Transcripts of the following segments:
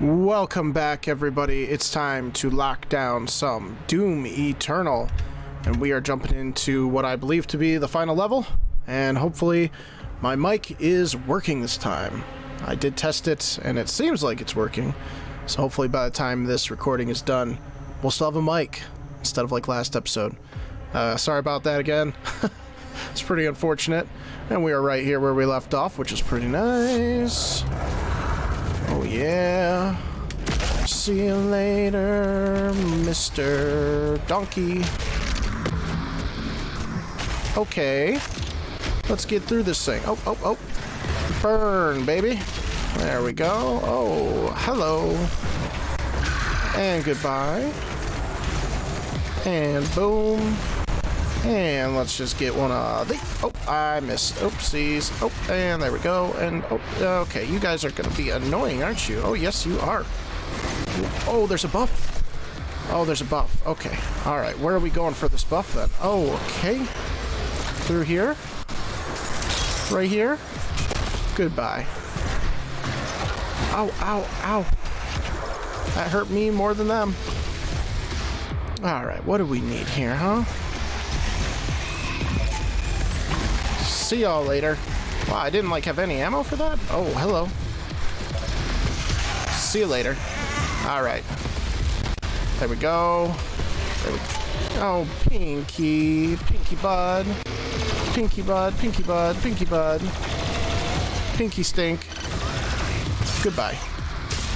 Welcome back, everybody. It's time to lock down some Doom Eternal. And we are jumping into what I believe to be the final level. And hopefully, my mic is working this time. I did test it, and it seems like it's working. So hopefully, by the time this recording is done, we'll still have a mic instead of like last episode. Uh, sorry about that again. it's pretty unfortunate. And we are right here where we left off, which is pretty nice. Yeah. See you later, Mr. Donkey. Okay. Let's get through this thing. Oh, oh, oh. Burn, baby. There we go. Oh, hello. And goodbye. And boom. And let's just get one of the. Oh, I missed. Oopsies. Oh, and there we go. And oh, okay. You guys are going to be annoying, aren't you? Oh, yes, you are. Oh, there's a buff. Oh, there's a buff. Okay. All right. Where are we going for this buff then? Oh, okay. Through here. Right here. Goodbye. Ow, ow, ow. That hurt me more than them. All right. What do we need here, huh? See y'all later. Wow, I didn't like have any ammo for that? Oh, hello. See you later. Alright. There we go. There we Oh, Pinky. Pinky Bud. Pinky Bud, Pinky Bud, Pinky Bud. Pinky Stink. Goodbye.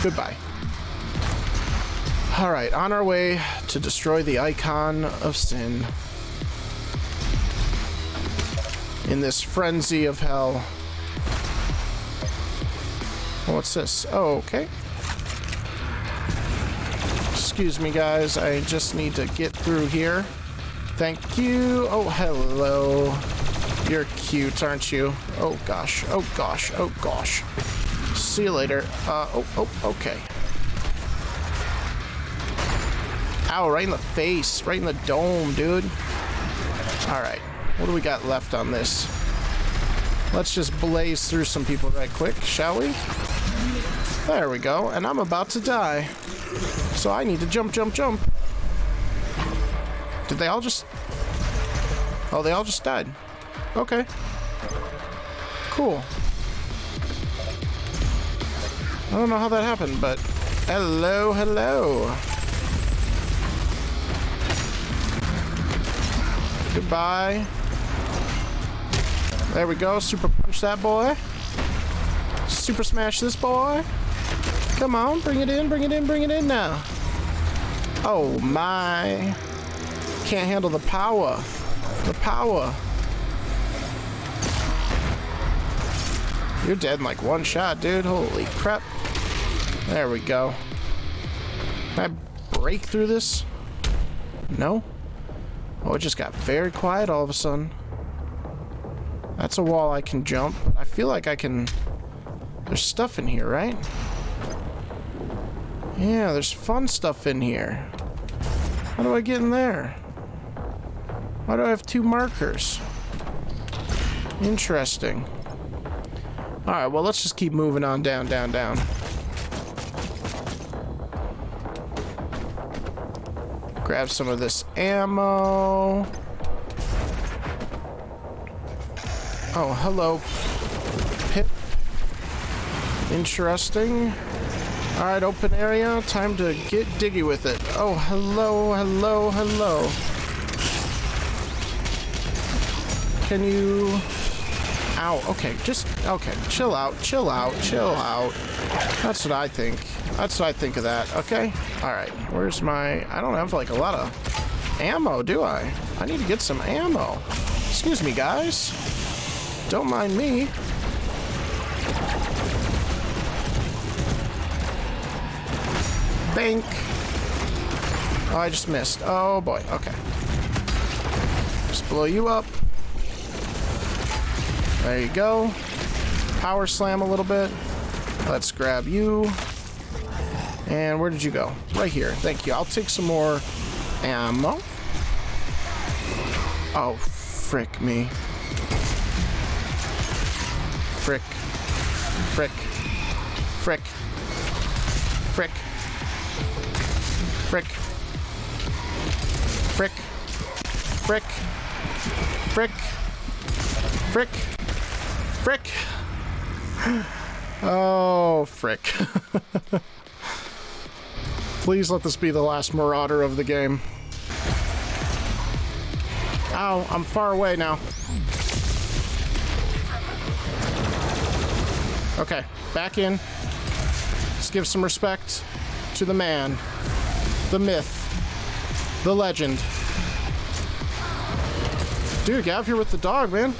Goodbye. Alright, on our way to destroy the icon of sin. In this frenzy of hell. What's this? Oh, okay. Excuse me, guys. I just need to get through here. Thank you. Oh, hello. You're cute, aren't you? Oh, gosh. Oh, gosh. Oh, gosh. See you later. Uh, oh, oh, okay. Ow, right in the face. Right in the dome, dude. Alright. What do we got left on this? Let's just blaze through some people right quick, shall we? There we go. And I'm about to die. So I need to jump, jump, jump. Did they all just... Oh, they all just died. Okay. Cool. I don't know how that happened, but... Hello, hello. Goodbye. There we go. Super punch that boy. Super smash this boy. Come on, bring it in, bring it in, bring it in now. Oh my. Can't handle the power. The power. You're dead in like one shot, dude. Holy crap. There we go. Can I break through this? No? Oh, it just got very quiet all of a sudden. That's a wall I can jump. I feel like I can... There's stuff in here, right? Yeah, there's fun stuff in here. How do I get in there? Why do I have two markers? Interesting. Alright, well, let's just keep moving on down, down, down. Grab some of this ammo. Oh, hello. Pip. Interesting. Alright, open area. Time to get diggy with it. Oh, hello, hello, hello. Can you... Ow, okay, just... Okay, chill out, chill out, chill out. That's what I think. That's what I think of that, okay? Alright, where's my... I don't have, like, a lot of ammo, do I? I need to get some ammo. Excuse me, guys. Don't mind me. Bank. Oh, I just missed. Oh, boy. Okay. Just blow you up. There you go. Power slam a little bit. Let's grab you. And where did you go? Right here. Thank you. I'll take some more ammo. Oh, frick me. Frick. Frick. Frick. Frick. Frick. Frick. Frick. Frick. Frick. Frick. Oh, frick. Please let this be the last Marauder of the game. Ow, I'm far away now. Okay, back in. Let's give some respect to the man, the myth, the legend. Dude, get out here with the dog, man.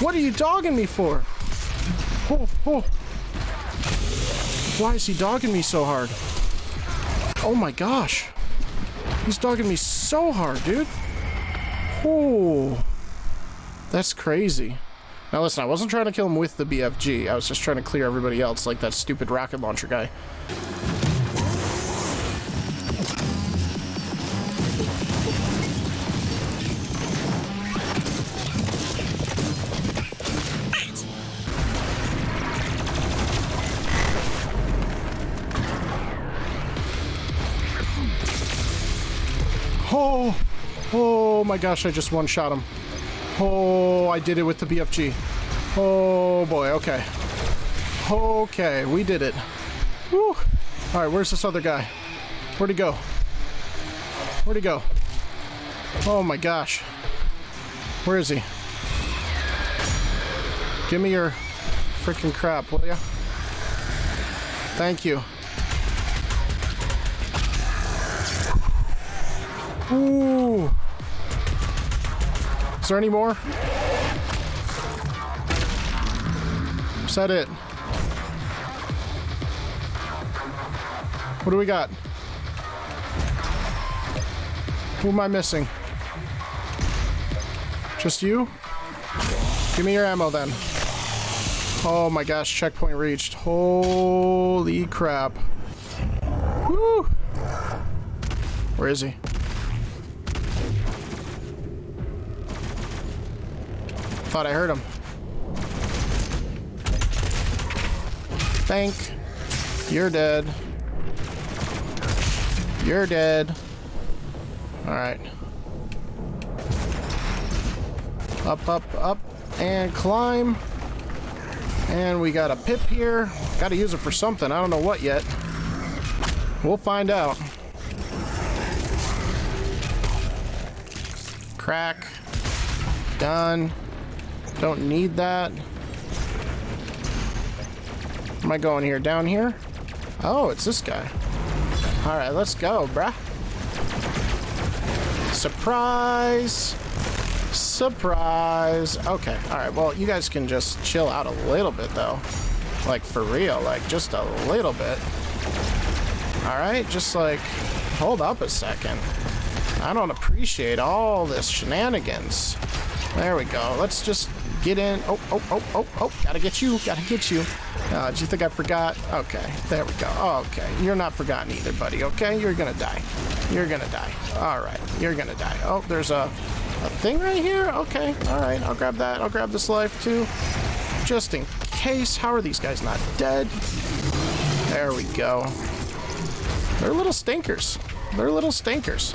What are you dogging me for? Oh, oh. Why is he dogging me so hard? Oh my gosh. He's dogging me so hard, dude. Oh. That's crazy. Now listen, I wasn't trying to kill him with the BFG. I was just trying to clear everybody else like that stupid rocket launcher guy. Oh, oh my gosh, I just one-shot him. Oh, I did it with the BFG. Oh boy, okay. Okay, we did it. Whew. Alright, where's this other guy? Where'd he go? Where'd he go? Oh my gosh. Where is he? Give me your freaking crap, will ya? Thank you. Ooh. Is there any more? Is that it? What do we got? Who am I missing? Just you? Give me your ammo then. Oh my gosh, checkpoint reached. Holy crap. Woo! Where is he? Thought I heard him. Thank. You're dead. You're dead. Alright. Up, up, up, and climb. And we got a pip here. Gotta use it for something. I don't know what yet. We'll find out. Crack. Done. Don't need that. Am I going here? Down here? Oh, it's this guy. Alright, let's go, bruh. Surprise! Surprise! Okay, alright, well, you guys can just chill out a little bit, though. Like, for real, like, just a little bit. Alright, just like, hold up a second. I don't appreciate all this shenanigans. There we go. Let's just get in. Oh, oh, oh, oh, oh. Gotta get you. Gotta get you. Uh, do you think I forgot? Okay, there we go. okay, you're not forgotten either, buddy, okay? You're gonna die. You're gonna die. All right, you're gonna die. Oh, there's a, a thing right here? Okay, all right, I'll grab that. I'll grab this life, too. Just in case. How are these guys not dead? There we go. They're little stinkers. They're little stinkers.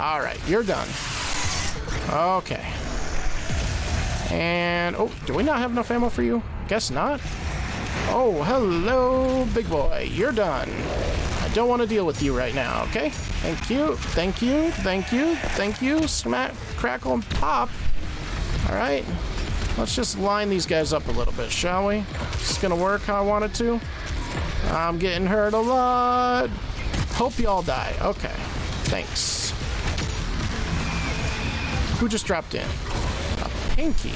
All right, you're done. Okay. And, oh, do we not have enough ammo for you? Guess not. Oh, hello, big boy. You're done. I don't want to deal with you right now, okay? Thank you, thank you, thank you, thank you. Smack, crackle, and pop. All right. Let's just line these guys up a little bit, shall we? It's gonna work how I want it to. I'm getting hurt a lot. Hope you all die. Okay. Thanks. Who just dropped in? A pinky.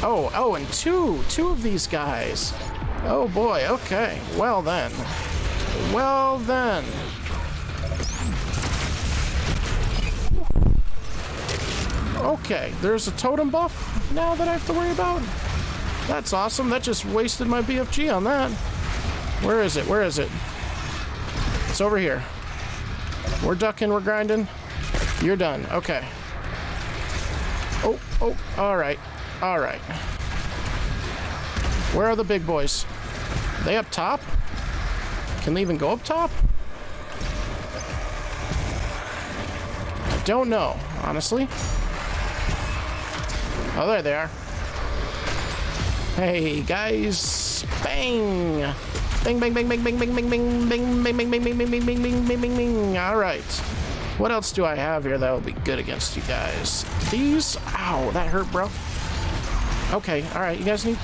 Oh, oh, and two. Two of these guys. Oh boy, okay. Well then. Well then. Okay, there's a totem buff now that I have to worry about. That's awesome. That just wasted my BFG on that. Where is it? Where is it? It's over here. We're ducking, we're grinding. You're done. Okay. Oh, oh, all right. All right. Where are the big boys? Are they up top? Can they even go up top? I don't know, honestly. Oh, there they are. Hey, guys. Bang! Bang, bang, bang, bang, bang, bang, bang, bang, bang, bang, bang, bang, bang, bang, bang, bang, bang, bang, bang. All right. What else do I have here that will be good against you guys? These? Ow, that hurt, bro. Okay, all right. You guys need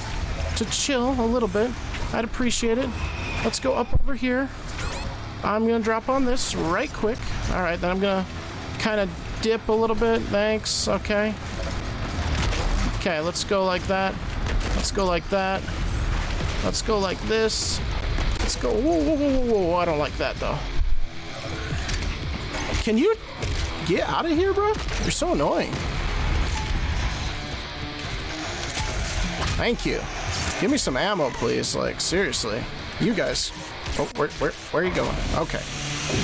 to chill a little bit. I'd appreciate it. Let's go up over here. I'm gonna drop on this right quick. All right, then I'm gonna kind of dip a little bit. Thanks. Okay. Okay, let's go like that. Let's go like that. Let's go like this. Let's go. Whoa, whoa, whoa, whoa, whoa. I don't like that though. Can you get out of here, bro? You're so annoying. Thank you. Give me some ammo, please. Like, seriously. You guys. Oh, where, where, where are you going? Okay.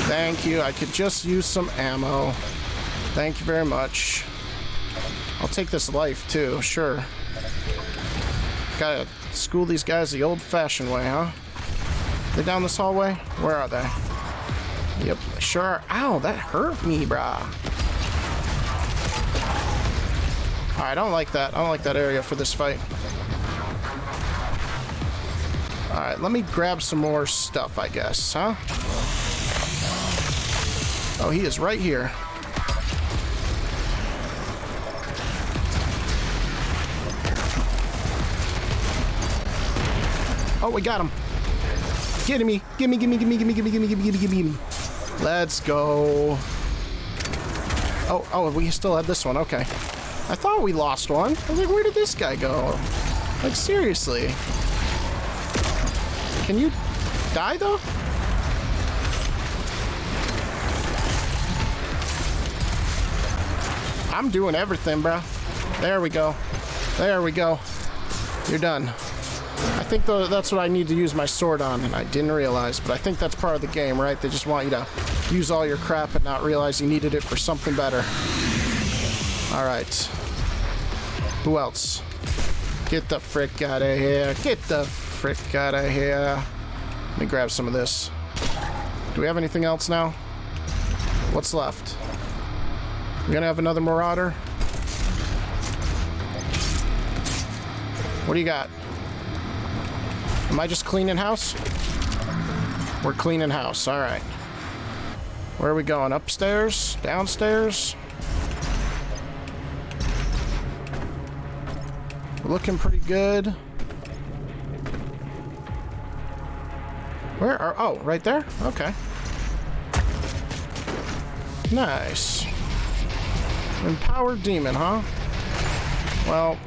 Thank you. I could just use some ammo. Thank you very much. I'll take this life, too. Sure. Gotta school these guys the old-fashioned way, huh? They down this hallway? Where are they? Yep, sure. Ow, that hurt me, brah. I don't like that. I don't like that area for this fight. Alright, let me grab some more stuff, I guess, huh? Oh, he is right here. Oh, we got him. Get me. Gimme, gimme, gimme, gimme, gimme, gimme, gimme, gimme, gimme. Let's go. Oh, oh, we still have this one. Okay. I thought we lost one. I was like, where did this guy go? Like, seriously. Can you die, though? I'm doing everything, bro. There we go. There we go. You're done. I think that's what I need to use my sword on, and I didn't realize, but I think that's part of the game, right? They just want you to use all your crap and not realize you needed it for something better. Alright. Who else? Get the frick out of here. Get the frick out of here. Let me grab some of this. Do we have anything else now? What's left? We're gonna have another Marauder? What do you got? Am I just cleaning house? We're cleaning house. All right. Where are we going? Upstairs? Downstairs? Looking pretty good. Where are... Oh, right there? Okay. Nice. Empowered demon, huh? Well,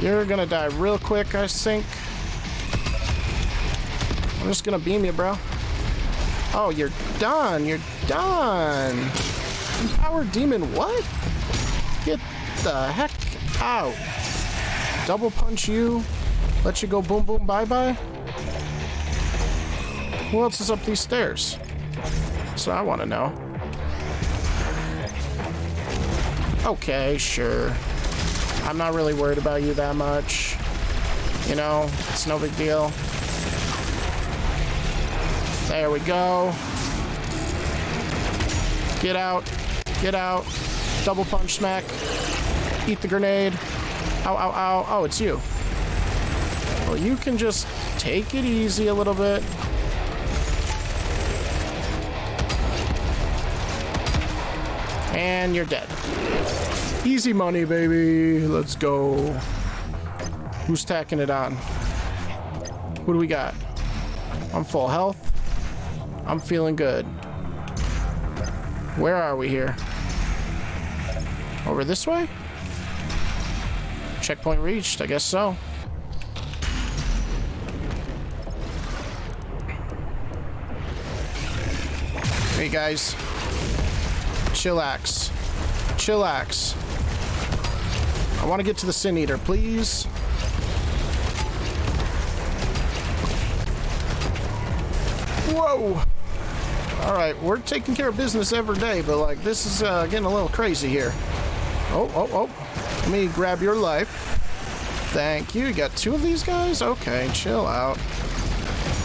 you're gonna die real quick, I think. I'm just gonna beam you, bro. Oh, you're done. You're done. Empowered demon, what? Get the heck out. Double punch you. Let you go boom boom bye bye. Who else is up these stairs? So I want to know. Okay, sure. I'm not really worried about you that much. You know, it's no big deal. There we go. Get out. Get out. Double punch smack. Eat the grenade. Ow, ow, ow. Oh, it's you. Well, you can just take it easy a little bit. And you're dead. Easy money, baby. Let's go. Who's tacking it on? What do we got? I'm full health. I'm feeling good. Where are we here? Over this way? Checkpoint reached, I guess so. Hey guys. Chillax. Chillax. I want to get to the Sin Eater, please. Whoa! Alright, we're taking care of business every day, but like this is uh, getting a little crazy here. Oh, oh, oh. Let me grab your life. Thank you. You got two of these guys? Okay, chill out.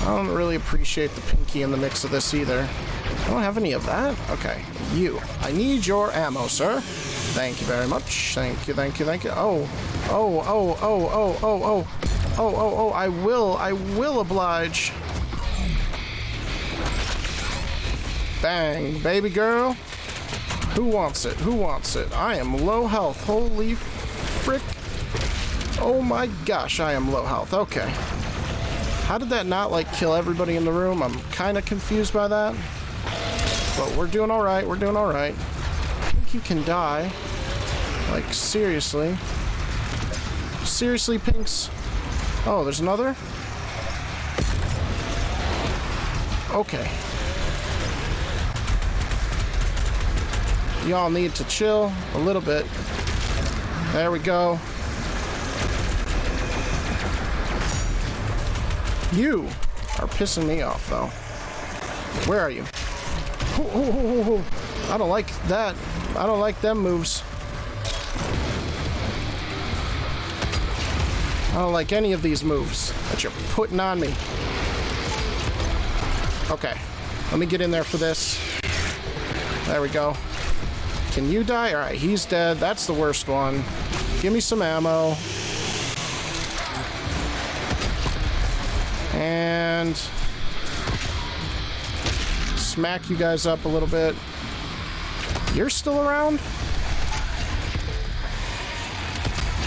I don't really appreciate the pinky in the mix of this either. I don't have any of that? Okay. You. I need your ammo, sir. Thank you very much. Thank you, thank you, thank you. Oh, oh, oh, oh, oh, oh, oh. Oh, oh, oh, I will, I will oblige. Bang, baby girl. Who wants it? Who wants it? I am low health. Holy frick. Oh my gosh, I am low health. Okay. How did that not, like, kill everybody in the room? I'm kind of confused by that. But we're doing alright. We're doing alright. You can die. Like, seriously. Seriously, Pinks? Oh, there's another? Okay. Y'all need to chill a little bit. There we go. You are pissing me off, though. Where are you? I don't like that. I don't like them moves. I don't like any of these moves that you're putting on me. Okay. Let me get in there for this. There we go. Can you die? Alright, he's dead. That's the worst one. Give me some ammo. And smack you guys up a little bit. You're still around?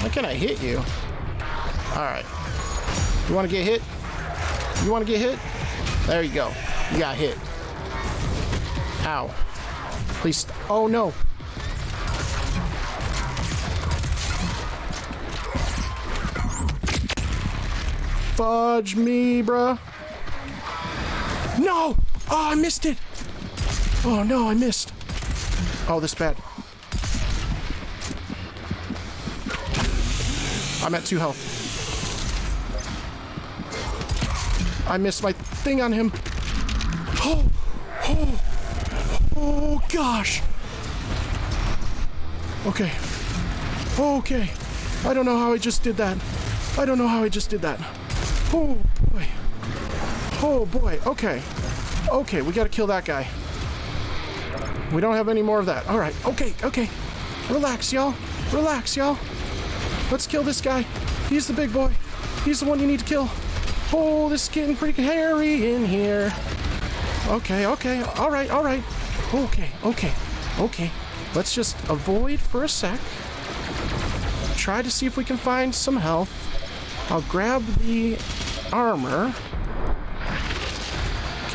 Why can't I hit you? Alright. You want to get hit? You want to get hit? There you go. You got hit. Ow. Please. Oh, no. Fudge me, bruh. No! Oh, I missed it! Oh, no, I missed. Oh, this bad. I'm at two health. I missed my thing on him. Oh, oh, oh gosh. Okay. Okay. I don't know how I just did that. I don't know how I just did that. Oh boy. Oh boy. Okay. Okay, we gotta kill that guy. We don't have any more of that. Alright, okay, okay. Relax, y'all. Relax, y'all. Let's kill this guy. He's the big boy. He's the one you need to kill. Oh, this is getting pretty hairy in here. Okay, okay, all right, all right. Okay, okay, okay. Let's just avoid for a sec. Try to see if we can find some health. I'll grab the armor.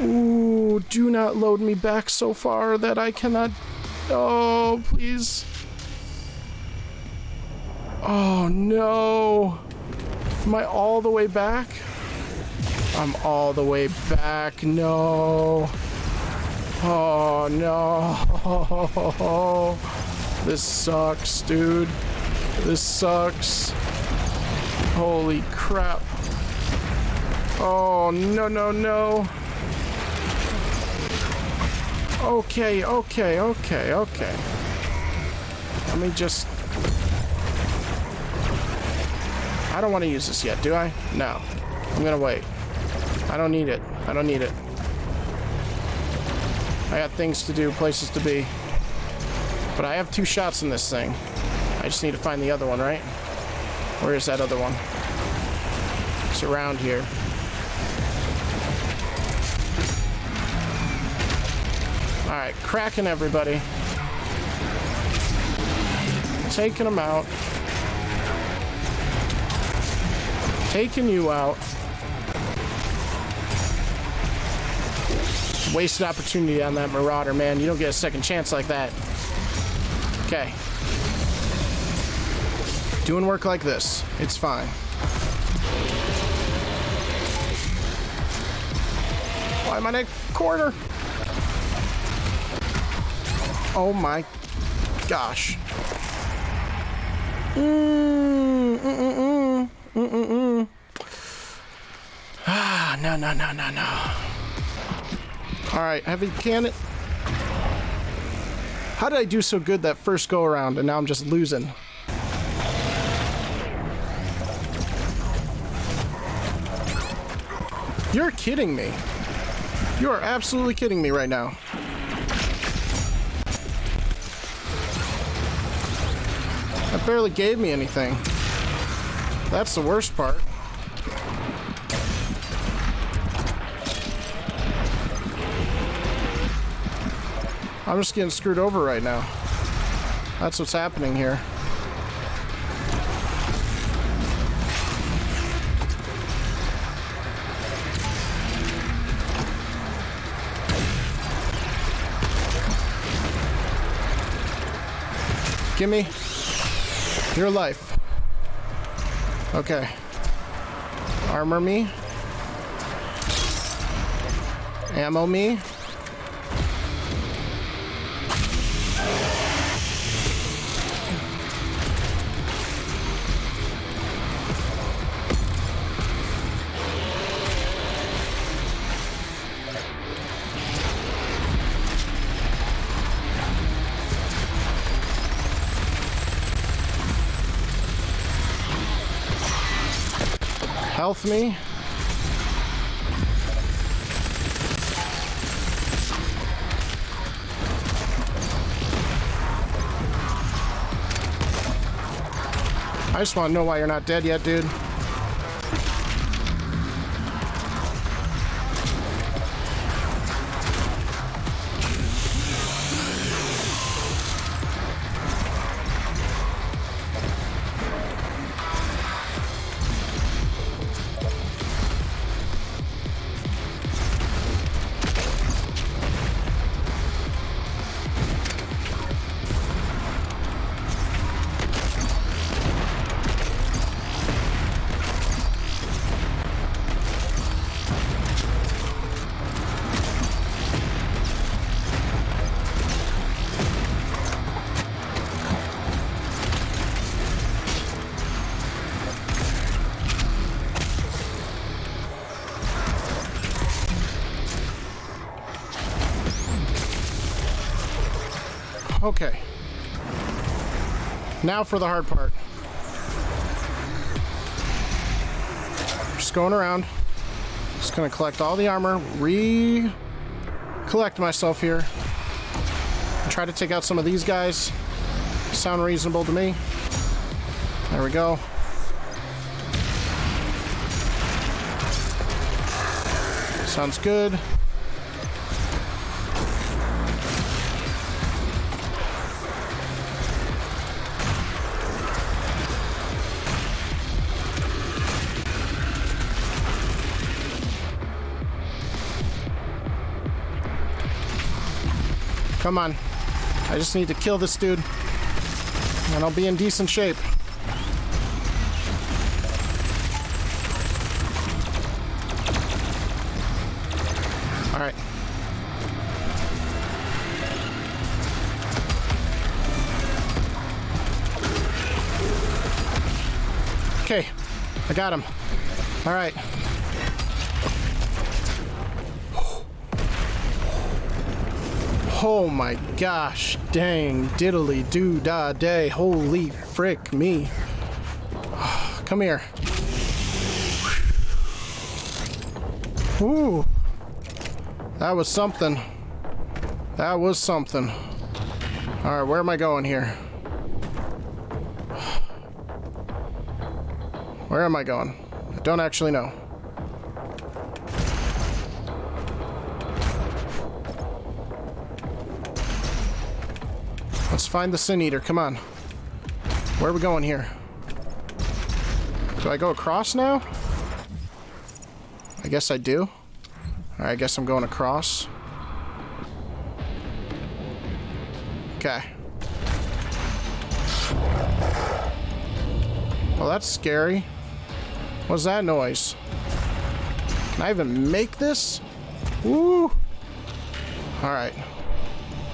Ooh, do not load me back so far that I cannot. Oh, please. Oh no. Am I all the way back? I'm all the way back. No. Oh, no. This sucks, dude. This sucks. Holy crap. Oh, no, no, no. Okay, okay, okay, okay. Let me just... I don't want to use this yet, do I? No. I'm gonna wait. I don't need it. I don't need it. I got things to do, places to be. But I have two shots in this thing. I just need to find the other one, right? Where is that other one? It's around here. Alright, cracking everybody. Taking them out. Taking you out. Wasted opportunity on that Marauder, man. You don't get a second chance like that. Okay. Doing work like this. It's fine. Why am I in a corner? Oh my gosh. Mm, mm, mm. Ah, no, no, no, no, no. All right, heavy cannon. How did I do so good that first go around and now I'm just losing? You're kidding me. You are absolutely kidding me right now. That barely gave me anything. That's the worst part. I'm just getting screwed over right now. That's what's happening here. Give me your life. Okay. Armor me. Ammo me. Health me. I just want to know why you're not dead yet, dude. Okay. Now for the hard part. Just going around. Just gonna collect all the armor, re collect myself here. Try to take out some of these guys. Sound reasonable to me. There we go. Sounds good. Come on. I just need to kill this dude. And I'll be in decent shape. Alright. Okay. I got him. Alright. Oh my gosh, dang, diddly doo da day, holy frick me. Come here. Ooh. That was something. That was something. Alright, where am I going here? Where am I going? I don't actually know. Let's find the Sin Eater. Come on. Where are we going here? Do I go across now? I guess I do. Alright, I guess I'm going across. Okay. Well, that's scary. What's that noise? Can I even make this? Woo! Alright.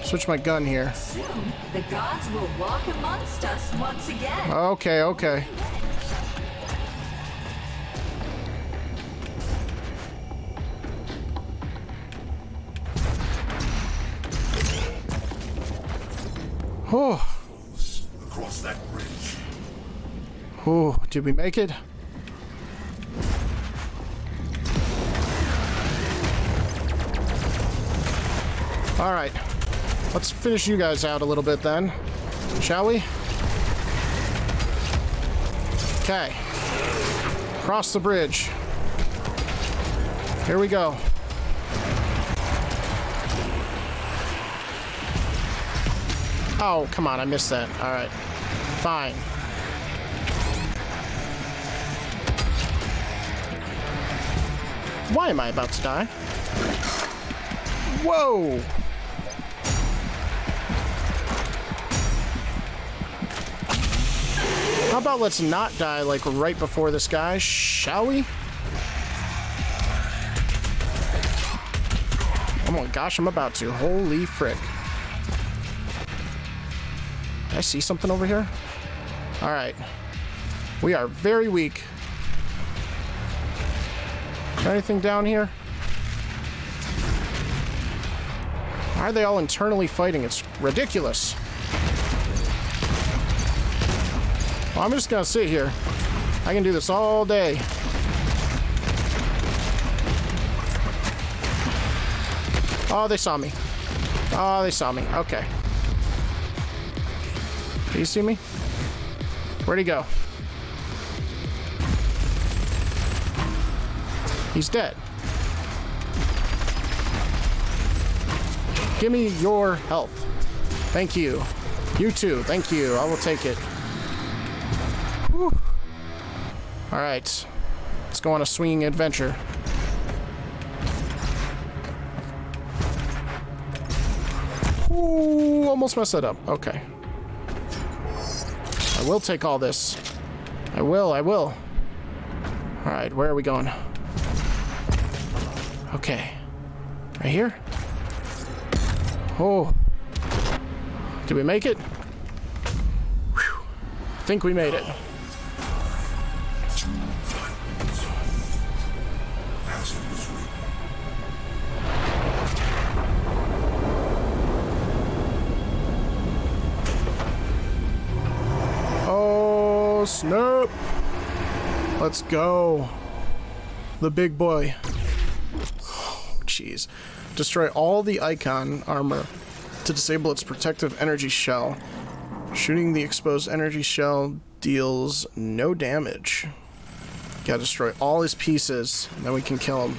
Switch my gun here. Soon, the gods will walk amongst us once again. Okay, okay. Oh. Across that bridge. Oh, did we make it? All right. Let's finish you guys out a little bit then. Shall we? Okay. Cross the bridge. Here we go. Oh, come on, I missed that. All right. Fine. Why am I about to die? Whoa! About let's not die like right before this guy, shall we? Oh my gosh, I'm about to. Holy frick. I see something over here? Alright. We are very weak. Anything down here? Why are they all internally fighting? It's ridiculous. Well, I'm just gonna sit here. I can do this all day. Oh, they saw me. Oh, they saw me. Okay. Do you see me? Where'd he go? He's dead. Give me your health. Thank you. You too. Thank you. I will take it. Whew. All right. Let's go on a swinging adventure. Ooh, almost messed that up. Okay. I will take all this. I will, I will. All right, where are we going? Okay. Right here? Oh. Did we make it? Whew. I think we made it. Oh, snap. Let's go. The big boy. Oh, Jeez. Destroy all the icon armor to disable its protective energy shell. Shooting the exposed energy shell deals no damage. Gotta destroy all his pieces, and then we can kill him.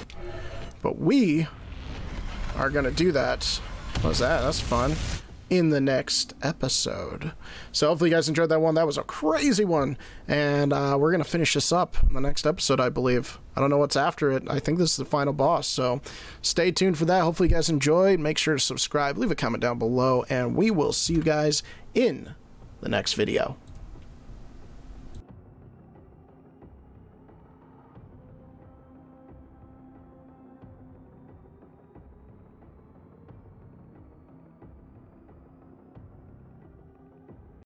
But we are gonna do that. What's that? That's fun. In the next episode. So hopefully you guys enjoyed that one. That was a crazy one. And uh, we're gonna finish this up in the next episode, I believe. I don't know what's after it. I think this is the final boss. So stay tuned for that. Hopefully you guys enjoyed. Make sure to subscribe, leave a comment down below, and we will see you guys in the next video.